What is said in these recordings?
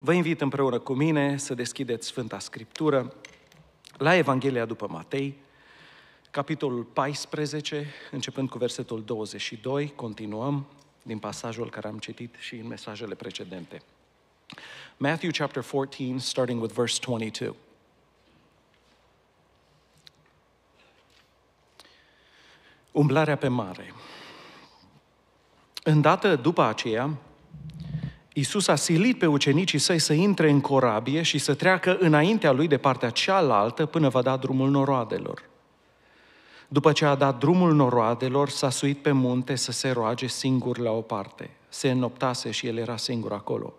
Vă invit împreună cu mine să deschideți Sfânta Scriptură la Evanghelia după Matei, capitolul 14, începând cu versetul 22, continuăm din pasajul care am citit și în mesajele precedente. Matthew chapter 14, starting with verse 22. Umblarea pe mare. Îndată după aceea, Iisus a silit pe ucenicii săi să intre în corabie și să treacă înaintea lui de partea cealaltă până va da drumul noroadelor. După ce a dat drumul noroadelor, s-a suit pe munte să se roage singur la o parte. Se înnoptase și el era singur acolo.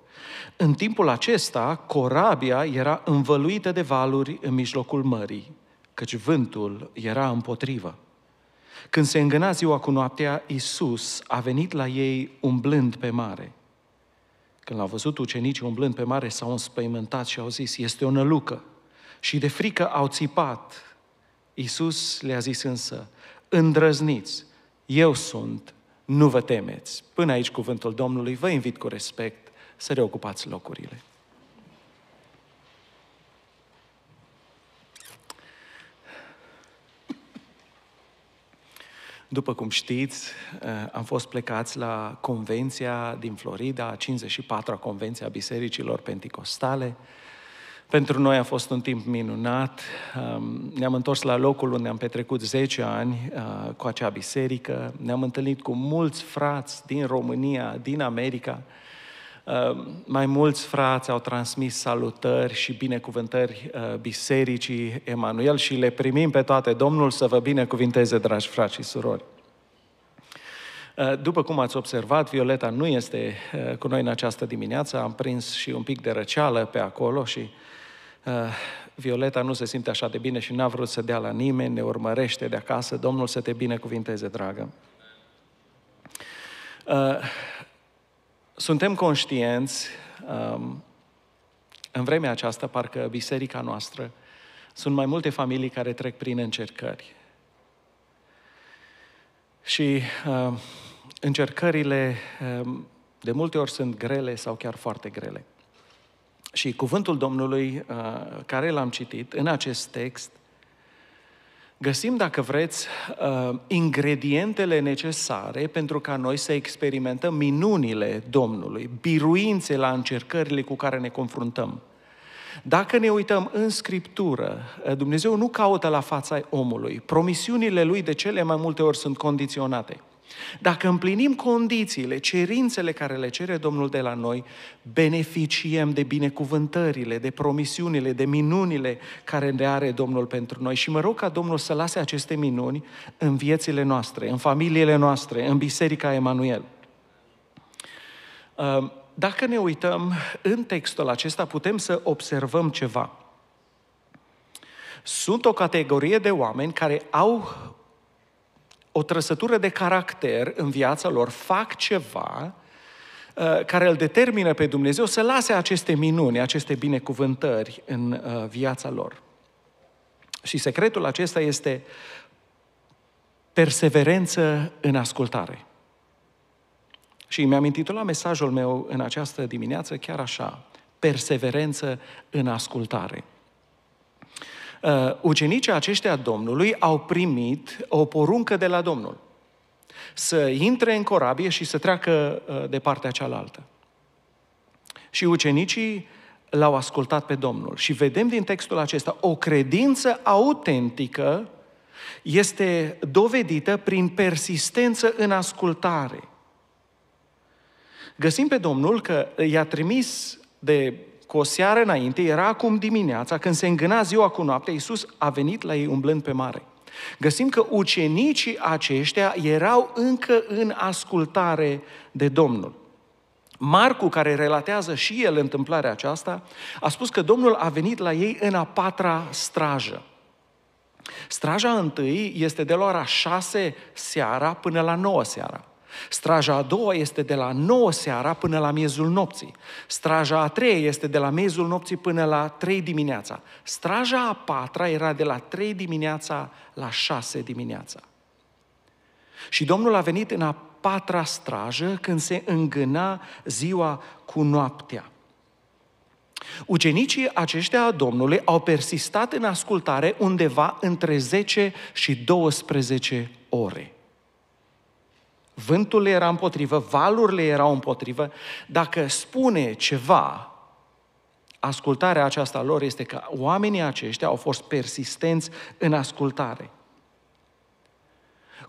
În timpul acesta, corabia era învăluită de valuri în mijlocul mării, căci vântul era împotrivă. Când se îngâna ziua cu noaptea, Iisus a venit la ei umblând pe mare – când l-au văzut ucenicii umblând pe mare, s-au înspăimântat și au zis, este o nălucă. Și de frică au țipat. Iisus le-a zis însă, îndrăzniți, eu sunt, nu vă temeți. Până aici cuvântul Domnului, vă invit cu respect să reocupați locurile. După cum știți, eh, am fost plecați la convenția din Florida, 54-a convenție a bisericilor penticostale. Pentru noi a fost un timp minunat. Ne-am întors la locul unde am petrecut 10 ani eh, cu acea biserică. Ne-am întâlnit cu mulți frați din România, din America, Ehm, mai mulți frați au transmis salutări și binecuvântări eh, bisericii Emanuel și le primim pe toate. Domnul să vă binecuvinteze, dragi frați și surori. Eh, după cum ați observat, Violeta nu este eh, cu noi în această dimineață. Am prins și un pic de răceală pe acolo și Violeta nu se simte așa de bine și n-a vrut să dea la nimeni, ne urmărește de acasă. Domnul să te binecuvinteze, dragă. Suntem conștienți, um, în vremea aceasta, parcă biserica noastră, sunt mai multe familii care trec prin încercări. Și uh, încercările uh, de multe ori sunt grele sau chiar foarte grele. Și cuvântul Domnului, uh, care l-am citit în acest text, găsim, dacă vreți, uh, ingredientele necesare pentru ca noi să experimentăm minunile Domnului, biruințe la încercările cu care ne confruntăm. Dacă ne uităm în Scriptură, uh, Dumnezeu nu caută la fața omului. Promisiunile lui de cele mai multe ori sunt condiționate. Dacă împlinim condițiile, cerințele care le cere Domnul de la noi, beneficiem de binecuvântările, de promisiunile, de minunile care ne are Domnul pentru noi. Și mă rog ca Domnul să lase aceste minuni în viețile noastre, în familiile noastre, în Biserica Emanuel. Uh, dacă ne uităm în textul acesta, putem să observăm ceva. Sunt o categorie de oameni care au o trăsătură de caracter în viața lor, fac ceva uh, care îl determină pe Dumnezeu să lase aceste minuni, aceste binecuvântări în uh, viața lor. Și secretul acesta este perseverență în ascultare. Și mi-am intitulat mesajul meu în această dimineață chiar așa, perseverență în ascultare uh, ucenicii aceștia Domnului au primit o poruncă de la Domnul. Să intre în corabie și să treacă uh, de partea cealaltă. Și ucenicii l-au ascultat pe Domnul. Și vedem din textul acesta o credință autentică este dovedită prin persistență în ascultare. Găsim pe Domnul că i-a trimis de cu o seară înainte, era acum dimineața, când se îngâna ziua cu noaptea, Iisus a venit la ei umblând pe mare. Găsim că ucenicii aceștia erau încă în ascultare de Domnul. Marcu, care relatează și el întâmplarea aceasta, a spus că Domnul a venit la ei în a patra strajă. Straja întâi este de la ora șase seara până la nouă seara. Straja a doua este de la 9 seara până la miezul nopții. Straja a treia este de la miezul nopții până la 3 dimineața. Straja a patra era de la 3 dimineața la 6 dimineața. Și Domnul a venit în a patra strajă când se îngâna ziua cu noaptea. Ucenicii aceștia a Domnului au persistat în ascultare undeva între 10 și 12 ore. Vântul le era împotrivă, valurile erau împotrivă. Dacă spune ceva, ascultarea aceasta lor este că oamenii aceștia au fost persistenți în ascultare.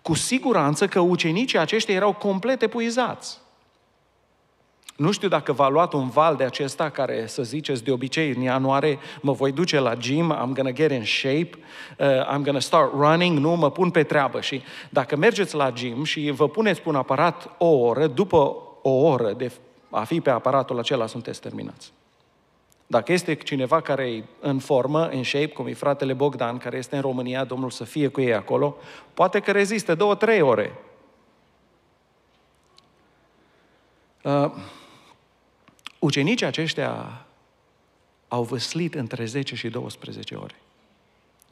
Cu siguranță că ucenicii aceștia erau complet epuizați. Nu știu dacă v-a luat un val de acesta care, să ziceți, de obicei în ianuarie mă voi duce la gym, I'm gonna get in shape, uh, I'm gonna start running, nu, mă pun pe treabă. Și dacă mergeți la gym și vă puneți pe un aparat o oră, după o oră de a fi pe aparatul acela, sunteți terminați. Dacă este cineva care e în formă, în shape, cum e fratele Bogdan, care este în România, Domnul să fie cu ei acolo, poate că rezistă două, trei ore. Uh, Ucenicii aceștia au văslit între 10 și 12 ore.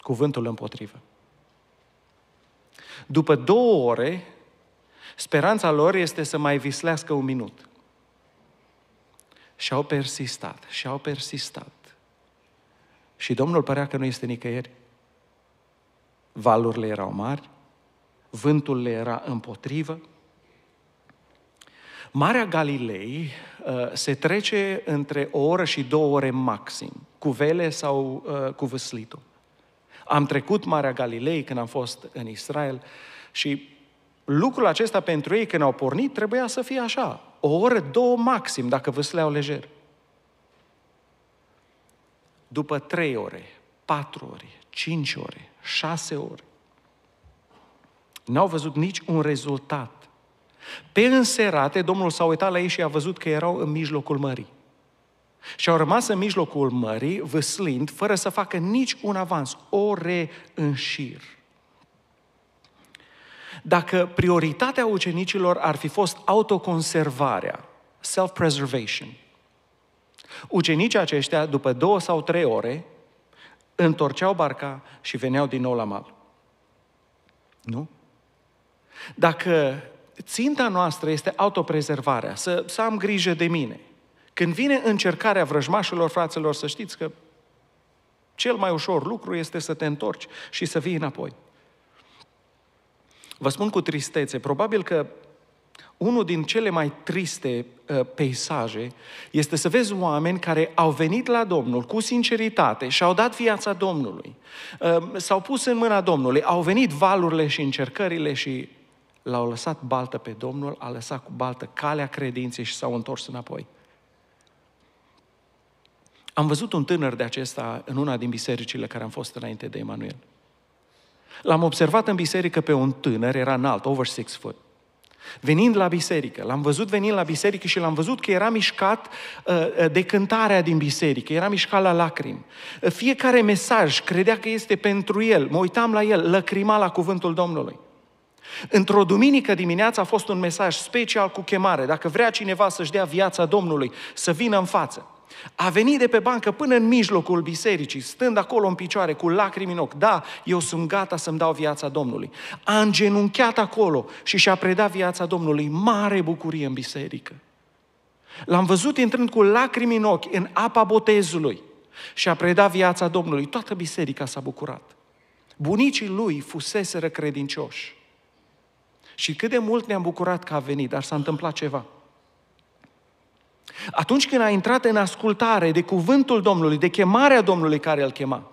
Cuvântul împotrivă. După două ore, speranța lor este să mai vislească un minut. Și au persistat, și au persistat. Și Domnul părea că nu este nicăieri. Valurile erau mari, vântul le era împotrivă, Marea Galilei uh, se trece între o oră și două ore maxim, cu vele sau uh, cu văslitul. Am trecut Marea Galilei când am fost în Israel și lucrul acesta pentru ei când au pornit trebuia să fie așa, o oră, două maxim, dacă văsleau lejer. După trei ore, patru ore, cinci ore, șase ore, n-au văzut nici un rezultat pe înserate, Domnul s-a uitat la ei și a văzut că erau în mijlocul mării. Și au rămas în mijlocul mării, văslind, fără să facă nici un avans, ore în șir. Dacă prioritatea ucenicilor ar fi fost autoconservarea, self-preservation, ucenicii aceștia, după două sau trei ore, întorceau barca și veneau din nou la mal. Nu? Dacă ținta noastră este autoprezervarea, să, să am grijă de mine. Când vine încercarea vrăjmașilor, fraților, să știți că cel mai ușor lucru este să te întorci și să vii înapoi. Vă spun cu tristețe, probabil că unul din cele mai triste uh, peisaje este să vezi oameni care au venit la Domnul cu sinceritate și au dat viața Domnului. Uh, s-au pus în mâna Domnului, au venit valurile și încercările și l-au lăsat baltă pe Domnul, a lăsat cu baltă calea credinței și s-au întors înapoi. Am văzut un tânăr de acesta în una din bisericile care am fost înainte de Emanuel. L-am observat în biserică pe un tânăr, era înalt, over six foot. Venind la biserică, l-am văzut venind la biserică și l-am văzut că era mișcat uh, uh de cântarea din biserică, era mișcat la lacrimi. Fiecare mesaj credea că este pentru el, mă uitam la el, lăcrima la cuvântul Domnului. Într-o duminică dimineață a fost un mesaj special cu chemare. Dacă vrea cineva să-și dea viața Domnului, să vină în față. A venit de pe bancă până în mijlocul bisericii, stând acolo în picioare, cu lacrimi în ochi. Da, eu sunt gata să-mi dau viața Domnului. A îngenunchiat acolo și și-a predat viața Domnului. Mare bucurie în biserică. L-am văzut intrând cu lacrimi în ochi în apa botezului și a predat viața Domnului. Toată biserica s-a bucurat. Bunicii lui fuseseră credincioși. Și cât de mult ne-am bucurat că a venit, dar s-a întâmplat ceva. Atunci când a intrat în ascultare de cuvântul Domnului, de chemarea Domnului care îl chema,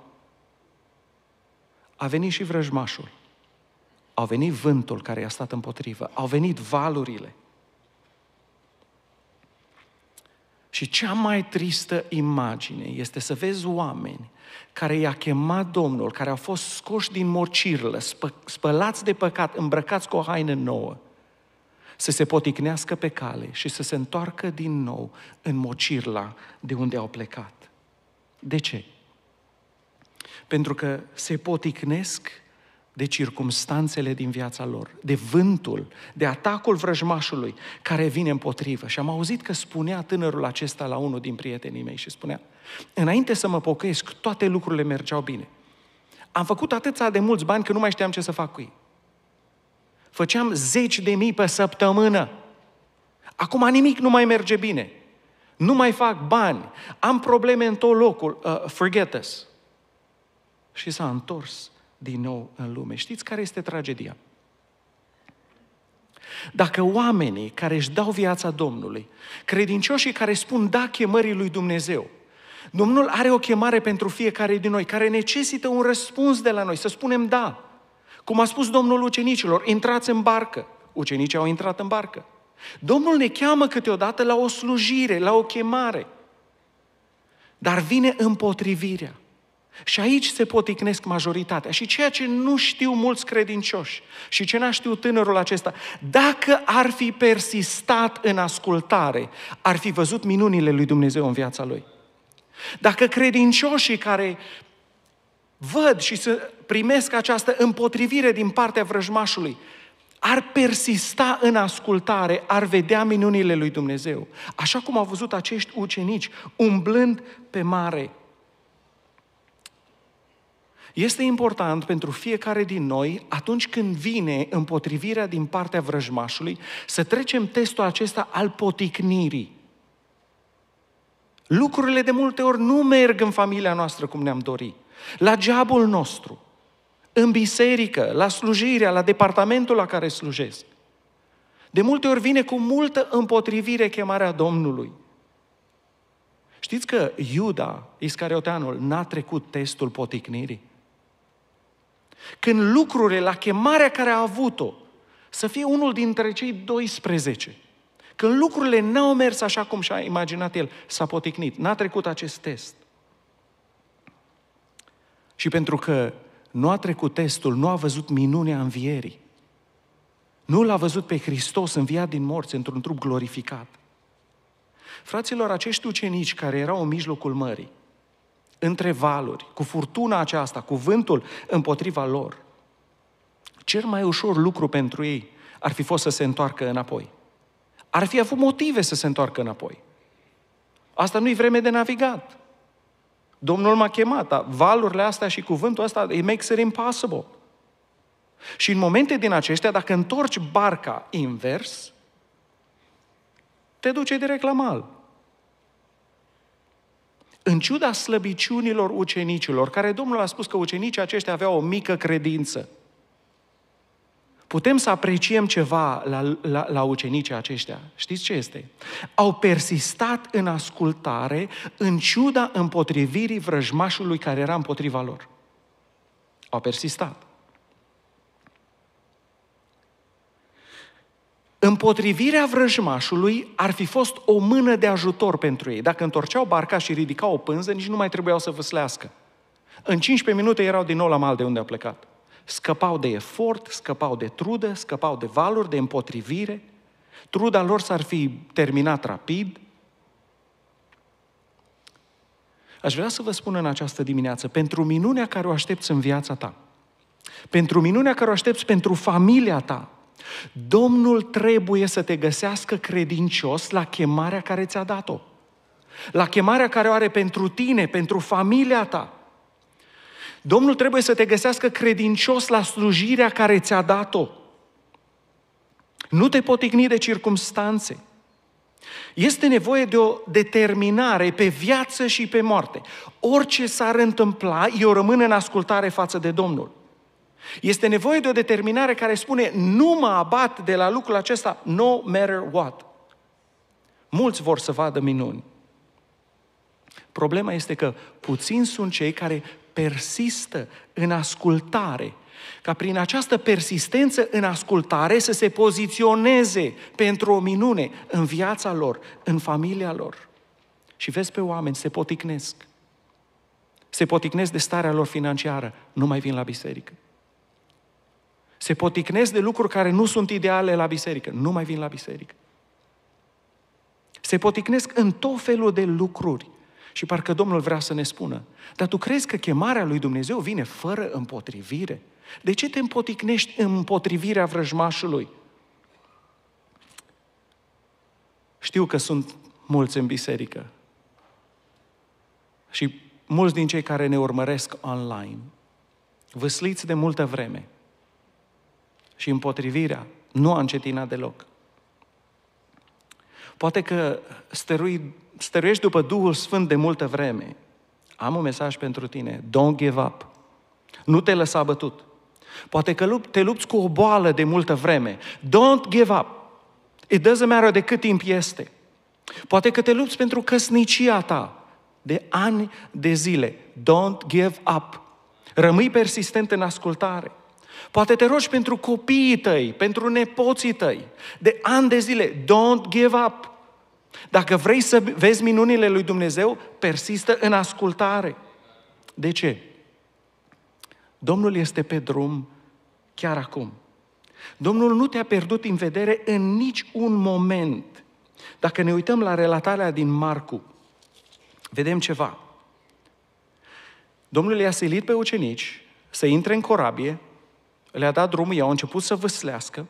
a venit și vrăjmașul. Au venit vântul care i-a stat împotrivă, au venit valurile. Și cea mai tristă imagine este să vezi oameni care i-a chemat Domnul, care au fost scoși din mocirlă, spă, spălați de păcat, îmbrăcați cu o haină nouă, să se poticnească pe cale și să se întoarcă din nou în mocirla de unde au plecat. De ce? Pentru că se poticnesc de circumstanțele din viața lor, de vântul, de atacul vrăjmașului care vine împotrivă. Și am auzit că spunea tânărul acesta la unul din prietenii mei și spunea, înainte să mă pocăiesc, toate lucrurile mergeau bine. Am făcut atâția de mulți bani că nu mai știam ce să fac cu ei. Făceam zeci de mii pe săptămână. Acum nimic nu mai merge bine. nu mai fac bani, am probleme în tot locul, uh, forget us. Și s-a întors din nou în lume. Știți care este tragedia? Dacă oamenii care își dau viața Domnului, credincioșii care spun da chemării lui Dumnezeu, Domnul are o chemare pentru fiecare din noi, care necesită un răspuns de la noi, să spunem da. Cum a spus Domnul ucenicilor, intrați în barcă. Ucenicii au intrat în barcă. Domnul ne cheamă câteodată la o slujire, la o chemare. Dar vine împotrivirea. Și aici se poticnesc majoritatea. Și ceea ce nu știu mulți credincioși și ce n-a știut tânărul acesta, dacă ar fi persistat în ascultare, ar fi văzut minunile lui Dumnezeu în viața lui. Dacă credincioșii care văd și să primesc această împotrivire din partea vrăjmașului, ar persista în ascultare, ar vedea minunile lui Dumnezeu. Așa cum au văzut acești ucenici, umblând pe mare. Este important pentru fiecare din noi, atunci când vine împotrivirea din partea vrăjmașului, să trecem testul acesta al poticnirii. Lucrurile de multe ori nu merg în familia noastră cum ne-am dorit. La geabul nostru, în biserică, la slujirea, la departamentul la care slujesc. De multe ori vine cu multă împotrivire chemarea Domnului. Știți că Iuda, Iscarioteanul, n-a trecut testul poticnirii? Când lucrurile, la chemarea care a avut-o, să fie unul dintre cei 12, când lucrurile n-au mers așa cum și-a imaginat el, s-a poticnit, n-a trecut acest test. Și pentru că nu a trecut testul, nu a văzut minunea învierii. Nu l-a văzut pe Hristos înviat din morți într-un trup glorificat. Fraților, acești ucenici care erau în mijlocul mării, între valuri, cu furtuna aceasta, cu vântul împotriva lor, cel mai ușor lucru pentru ei ar fi fost să se întoarcă înapoi. Ar fi avut motive să se întoarcă înapoi. Asta nu-i vreme de navigat. Domnul m-a chemat, dar valurile astea și cuvântul ăsta, it makes it impossible. Și în momente din aceștia, dacă întorci barca invers, te duce direct la mal. În ciuda slăbiciunilor ucenicilor, care Domnul a spus că ucenicii aceștia aveau o mică credință, putem să apreciem ceva la, la, la ucenicii aceștia. Știți ce este? Au persistat în ascultare în ciuda împotrivirii vrăjmașului care era împotriva lor. Au persistat. Împotrivirea vrăjmașului ar fi fost o mână de ajutor pentru ei. Dacă întorceau barca și ridicau o pânză, nici nu mai trebuiau să văslească. În 15 minute erau din nou la mal de unde au plecat. Scăpau de efort, scăpau de trudă, scăpau de valuri, de împotrivire. Truda lor s-ar fi terminat rapid. Aș vrea să vă spun în această dimineață, pentru minunea care o aștepți în viața ta, pentru minunea care o aștepți pentru familia ta, Domnul trebuie să te găsească credincios la chemarea care ți-a dat-o. La chemarea care o are pentru tine, pentru familia ta. Domnul trebuie să te găsească credincios la slujirea care ți-a dat-o. Nu te poticni de circumstanțe. Este nevoie de o determinare pe viață și pe moarte. Orice s-ar întâmpla, eu rămân în ascultare față de Domnul. Este nevoie de o determinare care spune, nu mă abat de la lucrul acesta, no matter what. Mulți vor să vadă minuni. Problema este că puțini sunt cei care persistă în ascultare, ca prin această persistență în ascultare să se poziționeze pentru o minune în viața lor, în familia lor. Și vezi pe oameni, se poticnesc. Se poticnesc de starea lor financiară, nu mai vin la biserică. Se poticnesc de lucruri care nu sunt ideale la biserică, nu mai vin la biserică. Se poticnesc în tot felul de lucruri și parcă Domnul vrea să ne spună, dar tu crezi că chemarea lui Dumnezeu vine fără împotrivire? De ce te împoticnești în împotrivirea vrăjmașului? Știu că sunt mulți în biserică și mulți din cei care ne urmăresc online, văsliți de multă vreme și împotrivirea nu a încetinat deloc. Poate că stărui stăruiești după Duhul Sfânt de multă vreme, am un mesaj pentru tine. Don't give up. Nu te lăsa bătut. Poate că te lupți cu o boală de multă vreme. Don't give up. It doesn't matter de cât timp este. Poate că te lupți pentru căsnicia ta de ani de zile. Don't give up. Rămâi persistent în ascultare. Poate te rogi pentru copiii tăi, pentru nepoții tăi, de ani de zile. Don't give up. Dacă vrei să vezi minunile lui Dumnezeu, persistă în ascultare. De ce? Domnul este pe drum chiar acum. Domnul nu te-a pierdut în vedere în nici un moment. Dacă ne uităm la relatarea din Marcu, vedem ceva. Domnul i-a silit pe ucenici să intre în corabie, le-a dat drumul, i-au început să văslească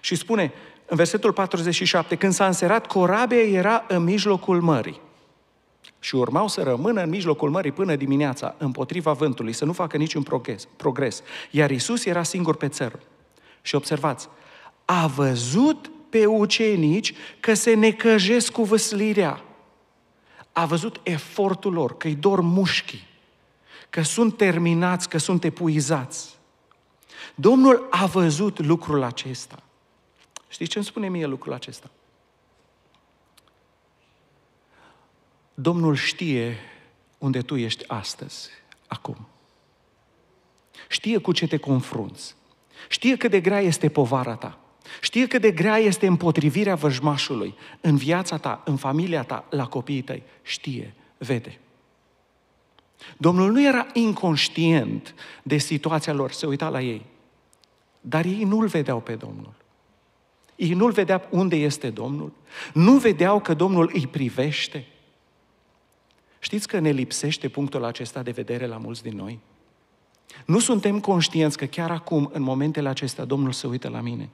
și spune în versetul 47, când s-a înserat, corabia era în mijlocul mării și urmau să rămână în mijlocul mării până dimineața, împotriva vântului, să nu facă niciun progres. progres. Iar Isus era singur pe țăr. Și observați, a văzut pe ucenici că se necăjesc cu văslirea. A văzut efortul lor, că îi dor mușchii, că sunt terminați, că sunt epuizați. Domnul a văzut lucrul acesta. Știți ce îmi spune mie lucrul acesta? Domnul știe unde tu ești astăzi, acum. Știe cu ce te confrunți. Știe cât de grea este povara ta. Știe cât de grea este împotrivirea văjmașului în viața ta, în familia ta, la copiii tăi. Știe, vede. Domnul nu era inconștient de situația lor, se uita la ei. Dar ei nu-L vedeau pe Domnul. Ei nu-L vedeau unde este Domnul. Nu vedeau că Domnul îi privește. Știți că ne lipsește punctul acesta de vedere la mulți din noi? Nu suntem conștienți că chiar acum, în momentele acestea, Domnul se uită la mine.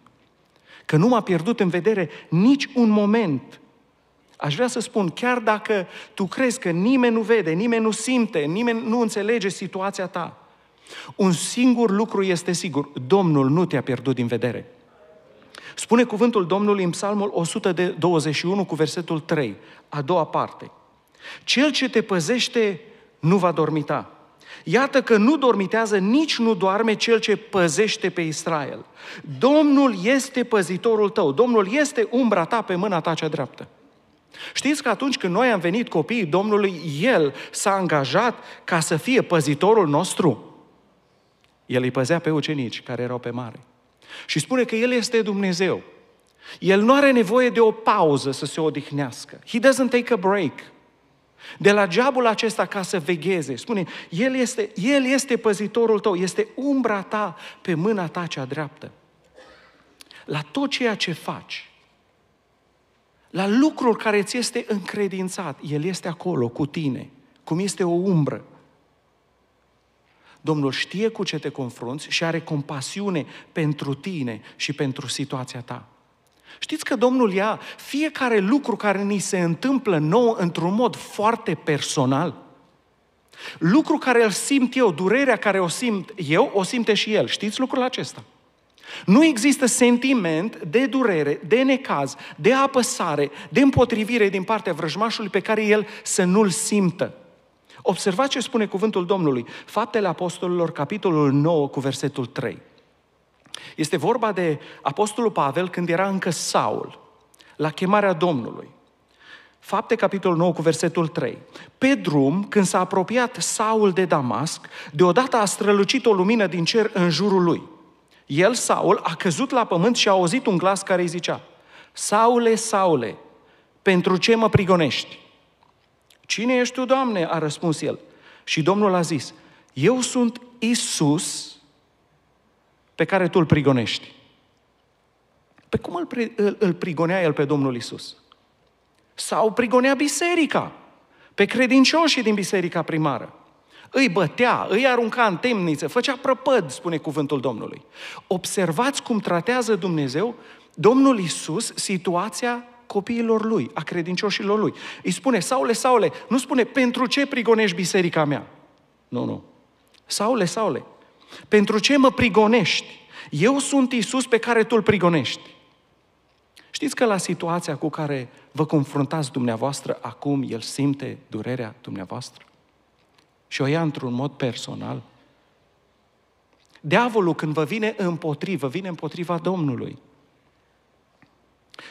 Că nu m-a pierdut în vedere nici un moment. Aș vrea să spun, chiar dacă tu crezi că nimeni nu vede, nimeni nu simte, nimeni nu înțelege situația ta, un singur lucru este sigur, Domnul nu te-a pierdut din vedere. Spune cuvântul Domnului în Psalmul 121 cu versetul 3, a doua parte. Cel ce te păzește nu va dormita. Iată că nu dormitează, nici nu doarme cel ce păzește pe Israel. Domnul este păzitorul tău, Domnul este umbra ta pe mâna ta cea dreaptă. Știți că atunci când noi am venit copiii Domnului, El s-a angajat ca să fie păzitorul nostru. El îi păzea pe ucenici care erau pe mare. Și spune că El este Dumnezeu. El nu are nevoie de o pauză să se odihnească. He doesn't take a break. De la geabul acesta ca să vegheze. Spune, el este, el este păzitorul tău, este umbra ta pe mâna ta cea dreaptă. La tot ceea ce faci, la lucrul care ți este încredințat, El este acolo cu tine, cum este o umbră. Domnul știe cu ce te confrunți și are compasiune pentru tine și pentru situația ta. Știți că Domnul ia fiecare lucru care ni se întâmplă nou într-un mod foarte personal. Lucru care îl simt eu, durerea care o simt eu, o simte și el. Știți lucrul acesta? Nu există sentiment de durere, de necaz, de apăsare, de împotrivire din partea vrăjmașului pe care el să nu-l simtă. Observați ce spune cuvântul Domnului. Faptele Apostolilor, capitolul 9, cu versetul 3. Este vorba de Apostolul Pavel când era încă Saul, la chemarea Domnului. Fapte, capitolul 9, cu versetul 3. Pe drum, când s-a apropiat Saul de Damasc, deodată a strălucit o lumină din cer în jurul lui. El, Saul, a căzut la pământ și a auzit un glas care îi zicea, Saule, Saule, pentru ce mă prigonești? Cine ești tu, Doamne? a răspuns el. Și Domnul a zis, eu sunt Isus, pe care tu îl prigonești. Pe cum îl, îl, îl prigonea el pe Domnul Isus? Sau prigonea biserica, pe credincioșii din biserica primară. Îi bătea, îi arunca în temniță, făcea prăpăd, spune cuvântul Domnului. Observați cum tratează Dumnezeu, Domnul Isus, situația copiilor lui, a credincioșilor lui. Îi spune, Saule, Saule, nu spune, pentru ce prigonești biserica mea? Nu, nu. Saule, Saule, pentru ce mă prigonești? Eu sunt Isus pe care tu îl prigonești. Știți că la situația cu care vă confruntați dumneavoastră acum, El simte durerea dumneavoastră? Și o ia într-un mod personal? Diavolul când vă vine împotrivă, vine împotriva Domnului.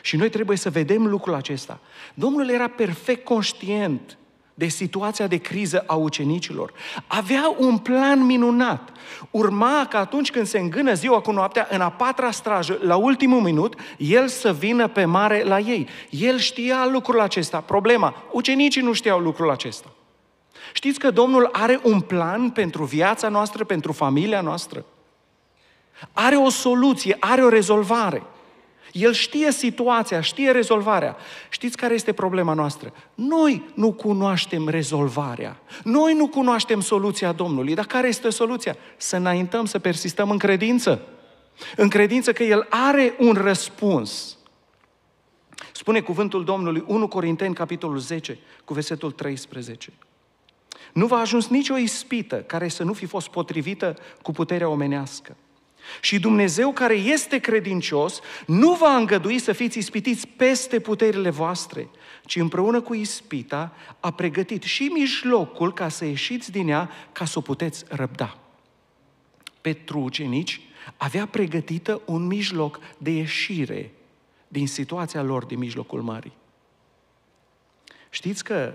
Și noi trebuie să vedem lucrul acesta. Domnul era perfect conștient de situația de criză a ucenicilor. Avea un plan minunat. Urma că atunci când se îngână ziua cu noaptea, în a patra strajă, la ultimul minut, el să vină pe mare la ei. El știa lucrul acesta. Problema, ucenicii nu știau lucrul acesta. Știți că Domnul are un plan pentru viața noastră, pentru familia noastră? Are o soluție, are o rezolvare. El știe situația, știe rezolvarea. Știți care este problema noastră? Noi nu cunoaștem rezolvarea. Noi nu cunoaștem soluția Domnului. Dar care este soluția? Să înaintăm, să persistăm în credință. În credință că El are un răspuns. Spune cuvântul Domnului 1 Corinteni, capitolul 10, cu versetul 13. Nu va ajuns nicio ispită care să nu fi fost potrivită cu puterea omenească. Și Dumnezeu care este credincios nu va îngădui să fiți ispitiți peste puterile voastre, ci împreună cu ispita a pregătit și mijlocul ca să ieșiți din ea ca să o puteți răbda. Petru ucenici avea pregătită un mijloc de ieșire din situația lor din mijlocul mării. Știți că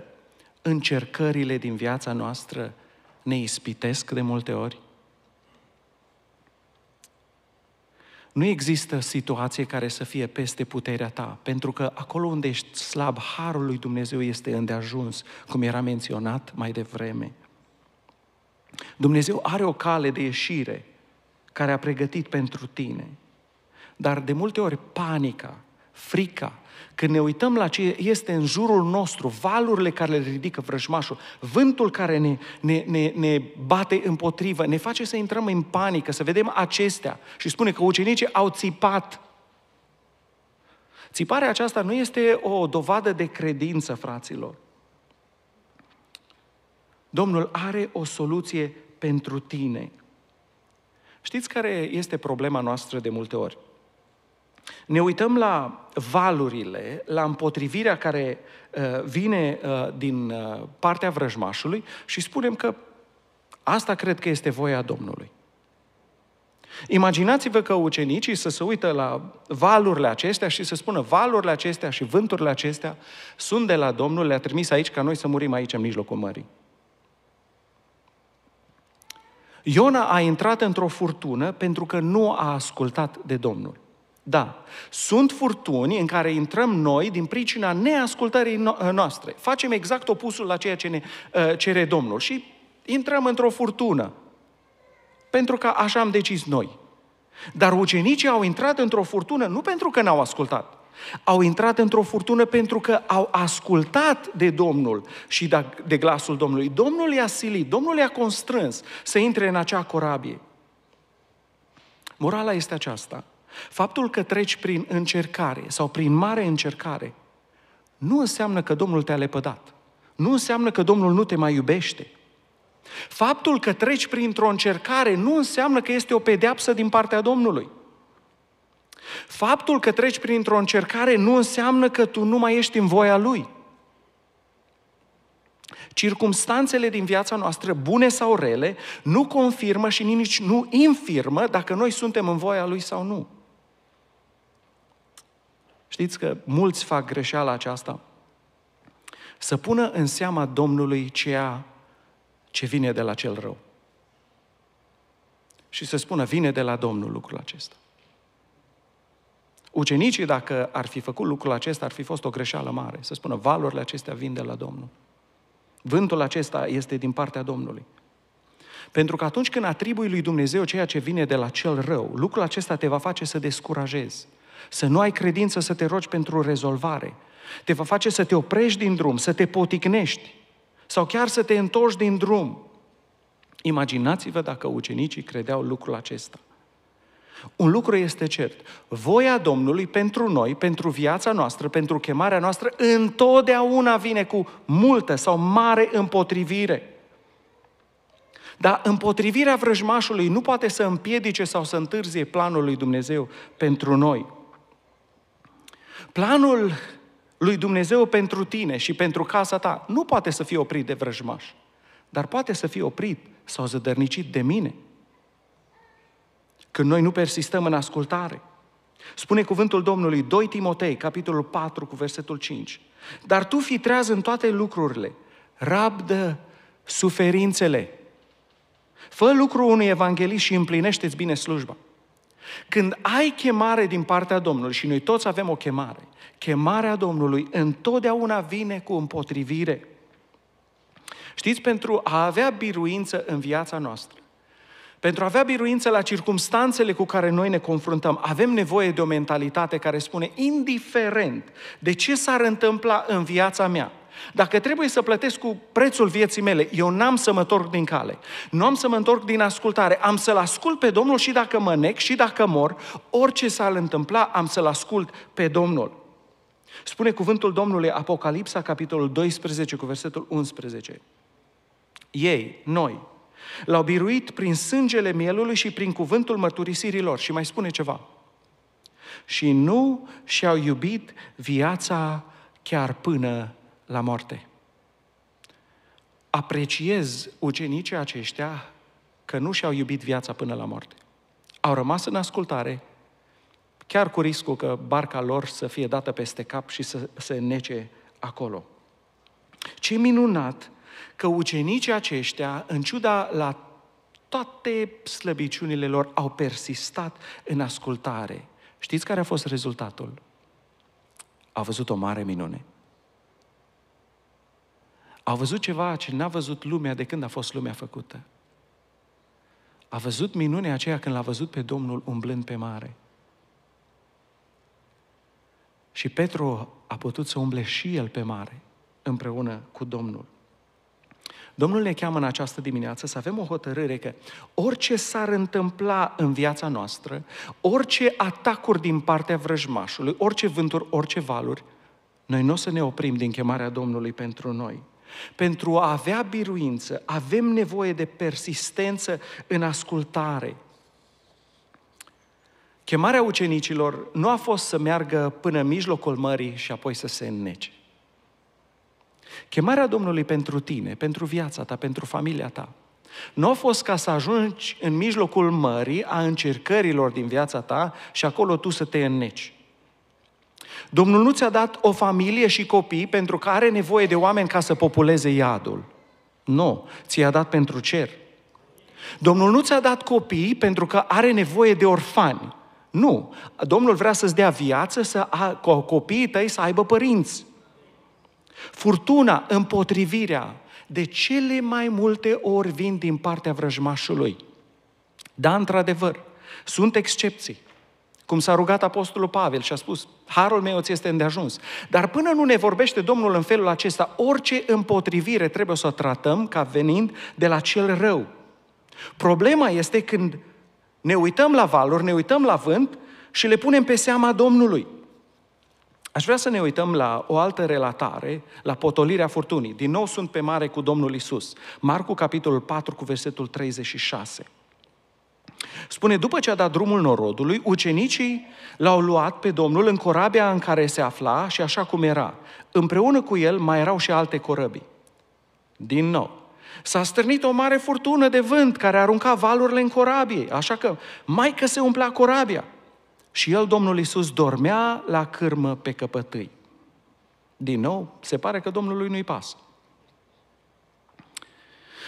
încercările din viața noastră ne ispitesc de multe ori? Nu există situație care să fie peste puterea ta, pentru că acolo unde ești slab, harul lui Dumnezeu este îndeajuns, cum era menționat mai devreme. Dumnezeu are o cale de ieșire care a pregătit pentru tine. Dar de multe ori panica, frica, când ne uităm la ce este în jurul nostru, valurile care le ridică vrăjmașul, vântul care ne, ne, ne, ne bate împotrivă, ne face să intrăm în panică, să vedem acestea. Și spune că ucenicii au țipat. Țiparea aceasta nu este o dovadă de credință, fraților. Domnul are o soluție pentru tine. Știți care este problema noastră de multe ori? Ne uităm la valurile, la împotrivirea care uh, vine uh, din uh, partea vrăjmașului și spunem că asta cred că este voia Domnului. Imaginați-vă că ucenicii să se uită la valurile acestea și să spună valurile acestea și vânturile acestea sunt de la Domnul, le-a trimis aici ca noi să murim aici în mijlocul mării. Iona a intrat într-o furtună pentru că nu a ascultat de Domnul. Da, sunt furtuni în care intrăm noi din pricina neascultării ă, noastre. Facem exact opusul la ceea ce ne uh, cere Domnul și intrăm într-o furtună. Pentru că așa am decis noi. Dar ucenicii au intrat într-o furtună nu pentru că n-au ascultat. Au intrat într-o furtună pentru că au ascultat de Domnul și de glasul Domnului. Domnul i-a silit, Domnul i-a constrâns să intre în acea corabie. Morala este aceasta. Faptul că treci prin încercare sau prin mare încercare nu înseamnă că Domnul te-a lepădat. Nu înseamnă că Domnul nu te mai iubește. Faptul că treci printr-o încercare nu înseamnă că este o pedeapsă din partea Domnului. Faptul că treci printr-o încercare nu înseamnă că tu nu mai ești în voia Lui. Circumstanțele din viața noastră, bune sau rele, nu confirmă și nici nu infirmă dacă noi suntem în voia Lui sau nu. Știți că mulți fac greșeala aceasta? Să pună în seama Domnului ceea ce vine de la cel rău. Și să spună, vine de la Domnul lucrul acesta. Ucenicii, dacă ar fi făcut lucrul acesta, ar fi fost o greșeală mare. Să spună, valurile acestea vin de la Domnul. Vântul acesta este din partea Domnului. Pentru că atunci când atribui lui Dumnezeu ceea ce vine de la cel rău, lucrul acesta te va face să descurajezi să nu ai credință să te rogi pentru rezolvare. Te va face să te oprești din drum, să te poticnești sau chiar să te întorci din drum. Imaginați-vă dacă ucenicii credeau lucrul acesta. Un lucru este cert. Voia Domnului pentru noi, pentru viața noastră, pentru chemarea noastră, întotdeauna vine cu multă sau mare împotrivire. Dar împotrivirea vrăjmașului nu poate să împiedice sau să întârzie planul lui Dumnezeu pentru noi. Planul lui Dumnezeu pentru tine și pentru casa ta nu poate să fie oprit de vrăjmaș, dar poate să fie oprit sau zădărnicit de mine. Când noi nu persistăm în ascultare. Spune cuvântul Domnului 2 Timotei, capitolul 4, cu versetul 5. Dar tu fi treaz în toate lucrurile, rabdă suferințele. Fă lucrul unui evanghelist și împlinește-ți bine slujba. Când ai chemare din partea Domnului, și noi toți avem o chemare, chemarea Domnului întotdeauna vine cu împotrivire. Știți, pentru a avea biruință în viața noastră, pentru a avea biruință la circumstanțele cu care noi ne confruntăm, avem nevoie de o mentalitate care spune, indiferent de ce s-ar întâmpla în viața mea, dacă trebuie să plătesc cu prețul vieții mele, eu n-am să mă întorc din cale. Nu am să mă întorc din ascultare. Am să-L ascult pe Domnul și dacă mă nec și dacă mor, orice s-ar întâmpla, am să-L ascult pe Domnul. Spune cuvântul Domnului Apocalipsa, capitolul 12, cu versetul 11. Ei, noi, l-au biruit prin sângele mielului și prin cuvântul mărturisirilor. Și mai spune ceva. Și nu și-au iubit viața chiar până la moarte. Apreciez ucenicii aceștia că nu și-au iubit viața până la moarte. Au rămas în ascultare, chiar cu riscul că barca lor să fie dată peste cap și să se nece acolo. Ce minunat că ucenicii aceștia, în ciuda la toate slăbiciunile lor, au persistat în ascultare. Știți care a fost rezultatul? Au văzut o mare minune. Au văzut ceva ce n-a văzut lumea de când a fost lumea făcută. A văzut minunea aceea când l-a văzut pe Domnul umblând pe mare. Și Petru a putut să umble și el pe mare, împreună cu Domnul. Domnul ne cheamă în această dimineață să avem o hotărâre că orice s-ar întâmpla în viața noastră, orice atacuri din partea vrăjmașului, orice vânturi, orice valuri, noi nu o să ne oprim din chemarea Domnului pentru noi. Pentru a avea biruință, avem nevoie de persistență în ascultare. Chemarea ucenicilor nu a fost să meargă până în mijlocul mării și apoi să se înnece. Chemarea Domnului pentru tine, pentru viața ta, pentru familia ta, nu a fost ca să ajungi în mijlocul mării a încercărilor din viața ta și acolo tu să te înneci. Domnul nu ți-a dat o familie și copii pentru că are nevoie de oameni ca să populeze iadul. Nu, ți-a dat pentru cer. Domnul nu ți-a dat copii pentru că are nevoie de orfani. Nu, Domnul vrea să-ți dea viață, să a, copiii tăi să aibă părinți. Furtuna, împotrivirea, de cele mai multe ori vin din partea vrăjmașului. Da, într-adevăr, sunt excepții. Cum s-a rugat Apostolul Pavel și a spus, harul meu ți este îndeajuns. Dar până nu ne vorbește Domnul în felul acesta, orice împotrivire trebuie să o tratăm ca venind de la cel rău. Problema este când ne uităm la valuri, ne uităm la vânt și le punem pe seama Domnului. Aș vrea să ne uităm la o altă relatare, la potolirea furtunii. Din nou sunt pe mare cu Domnul Isus. Marcu, capitolul 4, cu versetul 36. Spune, după ce a dat drumul norodului, ucenicii l-au luat pe Domnul în corabia în care se afla și așa cum era. Împreună cu el mai erau și alte corăbii. Din nou, s-a stârnit o mare furtună de vânt care arunca valurile în corabie, așa că mai că se umplea corabia. Și el, Domnul Iisus, dormea la cârmă pe căpătâi. Din nou, se pare că Domnului nu-i pasă.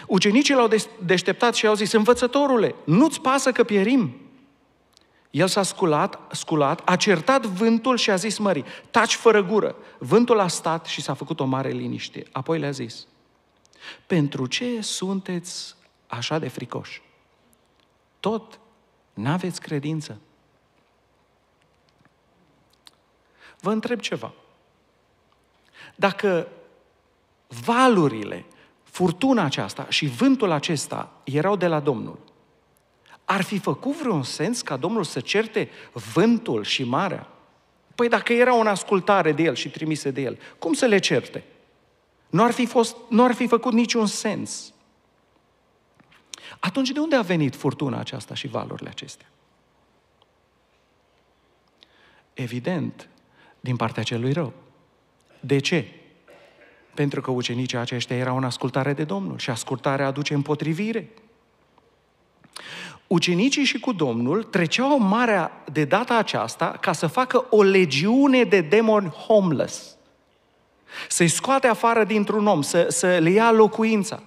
Ucenicii l-au deșteptat și au zis, învățătorule, nu-ți pasă că pierim? El s-a sculat, sculat, a certat vântul și a zis mării, taci fără gură. Vântul a stat și s-a făcut o mare liniște. Apoi le-a zis, pentru ce sunteți așa de fricoși? Tot n-aveți credință. Vă întreb ceva. Dacă valurile furtuna aceasta și vântul acesta erau de la Domnul, ar fi făcut vreun sens ca Domnul să certe vântul și marea? Păi dacă era în ascultare de el și trimise de el, cum să le certe? Nu ar fi, fost, nu ar fi făcut niciun sens. Atunci de unde a venit furtuna aceasta și valurile acestea? Evident, din partea celui rău. De ce? Pentru că ucenicii aceștia erau în ascultare de Domnul și ascultarea aduce împotrivire. Ucenicii și cu Domnul treceau marea de data aceasta ca să facă o legiune de demoni homeless. Să-i scoate afară dintr-un om, să, să le ia locuința.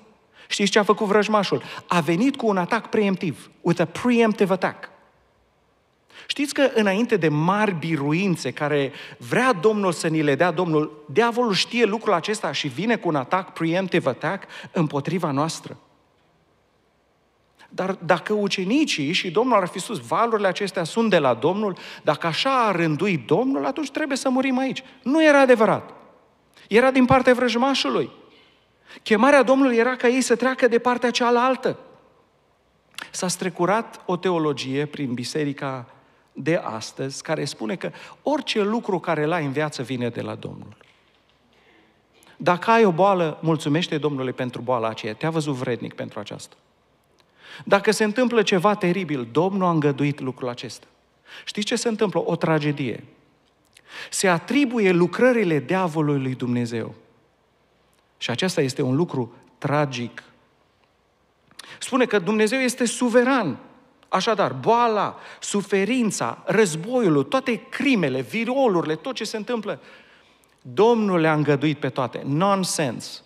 Știți ce a făcut vrăjmașul? A venit cu un atac preemptiv, with a preemptive attack. Știți că înainte de mari biruințe care vrea Domnul să ni le dea Domnul, diavolul știe lucrul acesta și vine cu un atac, preemptive attack, împotriva noastră. Dar dacă ucenicii și Domnul ar fi spus, valurile acestea sunt de la Domnul, dacă așa a rânduit Domnul, atunci trebuie să murim aici. Nu era adevărat. Era din partea vrăjmașului. Chemarea Domnului era ca ei să treacă de partea cealaltă. S-a strecurat o teologie prin biserica de astăzi care spune că orice lucru care l-ai în viață vine de la Domnul. Dacă ai o boală, mulțumește Domnului pentru boala aceea. Te-a văzut vrednic pentru aceasta. Dacă se întâmplă ceva teribil, Domnul a îngăduit lucrul acesta. Știți ce se întâmplă? O tragedie. Se atribuie lucrările diavolului lui Dumnezeu. Și acesta este un lucru tragic. Spune că Dumnezeu este suveran. Așadar, boala, suferința, războiul, toate crimele, virolurile, tot ce se întâmplă, Domnul le-a îngăduit pe toate. Nonsense.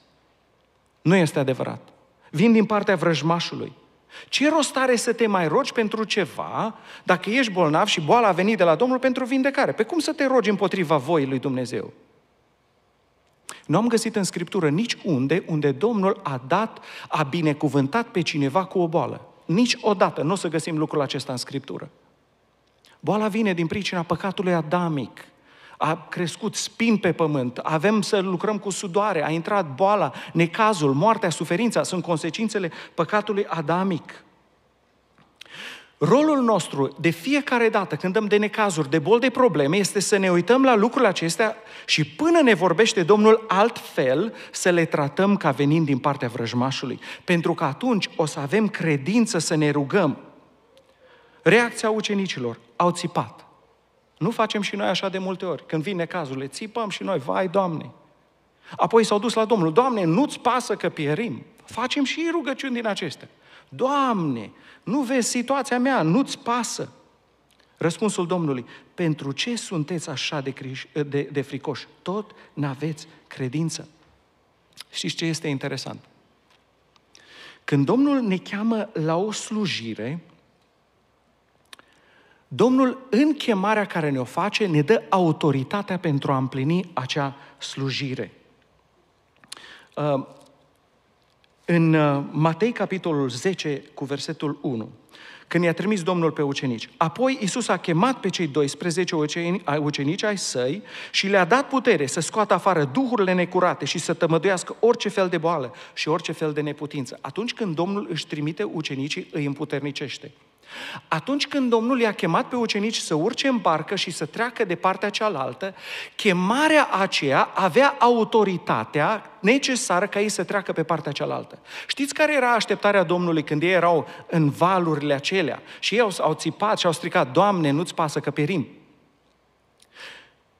Nu este adevărat. Vin din partea vrăjmașului. Ce rost are să te mai rogi pentru ceva dacă ești bolnav și boala a venit de la Domnul pentru vindecare? Pe cum să te rogi împotriva voii lui Dumnezeu? Nu am găsit în Scriptură nici unde, unde Domnul a dat, a binecuvântat pe cineva cu o boală. Niciodată nu o să găsim lucrul acesta în Scriptură. Boala vine din pricina păcatului adamic. A crescut spin pe pământ, avem să lucrăm cu sudoare, a intrat boala, necazul, moartea, suferința, sunt consecințele păcatului adamic. Rolul nostru de fiecare dată când dăm de necazuri, de bol, de probleme, este să ne uităm la lucrurile acestea și până ne vorbește Domnul altfel, să le tratăm ca venind din partea vrăjmașului. Pentru că atunci o să avem credință să ne rugăm. Reacția ucenicilor, au țipat. Nu facem și noi așa de multe ori. Când vine cazul, le țipăm și noi, vai, Doamne. Apoi s-au dus la Domnul, Doamne, nu-ți pasă că pierim. Facem și rugăciuni din acestea. Doamne, nu vezi situația mea, nu-ți pasă. Răspunsul Domnului, pentru ce sunteți așa de, criș- de, de fricoși? Tot n-aveți credință. Știți ce este interesant? Când Domnul ne cheamă la o slujire, Domnul, în chemarea care ne-o face, ne dă autoritatea pentru a împlini acea slujire. Uh, în uh, Matei, capitolul 10, cu versetul 1, când i-a trimis Domnul pe ucenici. Apoi Isus a chemat pe cei 12 ucenici ai săi și le-a dat putere să scoată afară duhurile necurate și să tămăduiască orice fel de boală și orice fel de neputință. Atunci când Domnul își trimite ucenicii, îi împuternicește. Atunci când Domnul i-a chemat pe ucenici să urce în barcă și să treacă de partea cealaltă, chemarea aceea avea autoritatea necesară ca ei să treacă pe partea cealaltă. Știți care era așteptarea Domnului când ei erau în valurile acelea și ei au, au țipat și au strigat, Doamne, nu-ți pasă că perim.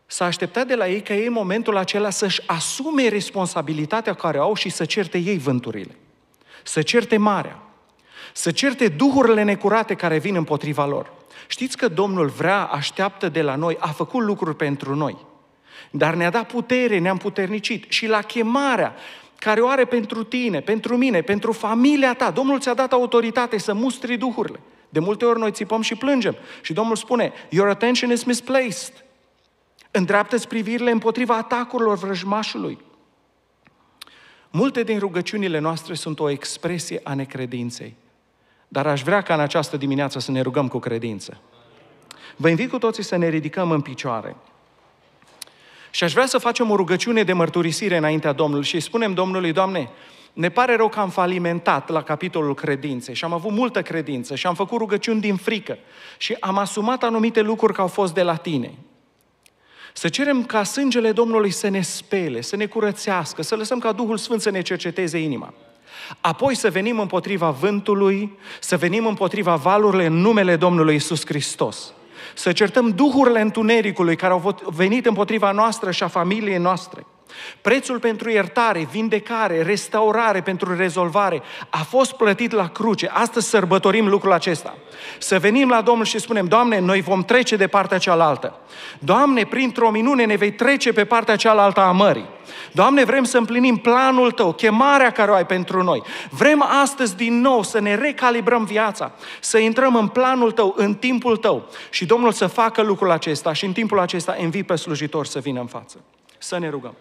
S-a așteptat de la ei ca ei în momentul acela să-și asume responsabilitatea care au și să certe ei vânturile. Să certe marea să certe duhurile necurate care vin împotriva lor. Știți că Domnul vrea, așteaptă de la noi, a făcut lucruri pentru noi, dar ne-a dat putere, ne-am puternicit și la chemarea care o are pentru tine, pentru mine, pentru familia ta, Domnul ți-a dat autoritate să mustri duhurile. De multe ori noi țipăm și plângem și Domnul spune, your attention is misplaced. Îndreaptă-ți privirile împotriva atacurilor vrăjmașului. Multe din rugăciunile noastre sunt o expresie a necredinței. Dar aș vrea ca în această dimineață să ne rugăm cu credință. Vă invit cu toții să ne ridicăm în picioare. Și aș vrea să facem o rugăciune de mărturisire înaintea Domnului și spunem Domnului, Doamne, ne pare rău că am falimentat la capitolul credinței și am avut multă credință și am făcut rugăciuni din frică și am asumat anumite lucruri că au fost de la Tine. Să cerem ca sângele Domnului să ne spele, să ne curățească, să lăsăm ca Duhul Sfânt să ne cerceteze inima. Apoi să venim împotriva vântului, să venim împotriva valurilor în numele Domnului Isus Hristos. să certăm duhurile întunericului care au venit împotriva noastră și a familiei noastre. Prețul pentru iertare, vindecare, restaurare, pentru rezolvare a fost plătit la cruce. Astăzi sărbătorim lucrul acesta. Să venim la Domnul și spunem, Doamne, noi vom trece de partea cealaltă. Doamne, printr-o minune ne vei trece pe partea cealaltă a mării. Doamne, vrem să împlinim planul Tău, chemarea care o ai pentru noi. Vrem astăzi din nou să ne recalibrăm viața, să intrăm în planul Tău, în timpul Tău și Domnul să facă lucrul acesta și în timpul acesta învii pe slujitor să vină în față. Să ne rugăm.